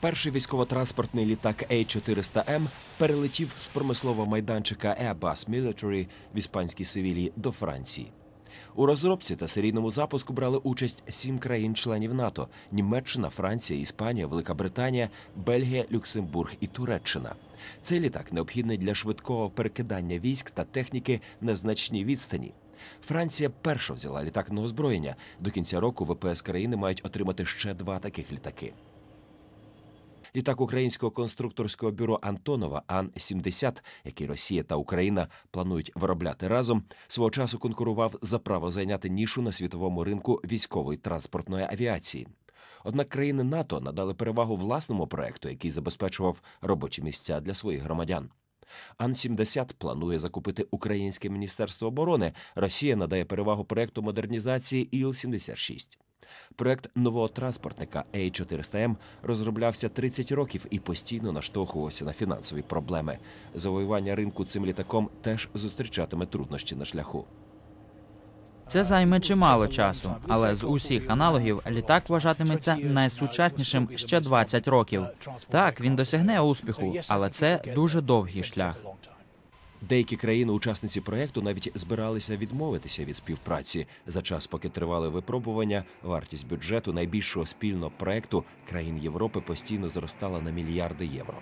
Перший військово-транспортний літак A400M перелетів з промислового майданчика Airbus Military в іспанській Севілії до Франції. У розробці та серійному запуску брали участь сім країн-членів НАТО: Німеччина, Франція, Іспанія, Велика Британія, Бельгія, Люксембург і Туреччина. Цей літак необхідний для швидкого перекидання військ та техніки на значній відстані. Франція перша взяла літак на озброєння. До кінця року ВПС країни мають отримати ще два таких літаки. Літак українського конструкторського бюро Антонова Ан-70, який Росія та Україна планують виробляти разом, свого часу конкурував за право зайняти нішу на світовому ринку військової транспортної авіації. Однак країни НАТО надали перевагу власному проекту, який забезпечував робочі місця для своїх громадян. Ан-70 планує закупити українське міністерство оборони. Росія надає перевагу проекту модернізації Іл-76. Проект нового транспортника A400M розроблявся 30 років і постійно наштовхувався на фінансові проблеми. Завоювання ринку цим літаком теж зустрічатиме труднощі на шляху. Це займе чимало часу, але з усіх аналогів літак вважатиметься найсучаснішим ще 20 років. Так, він досягне успіху, але це дуже довгий шлях. Деякі країни-учасниці проєкту навіть збиралися відмовитися від співпраці за час, поки тривали випробування. Вартість бюджету найбільшого спільного проєкту країн Європи постійно зростала на мільярди євро.